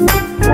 Música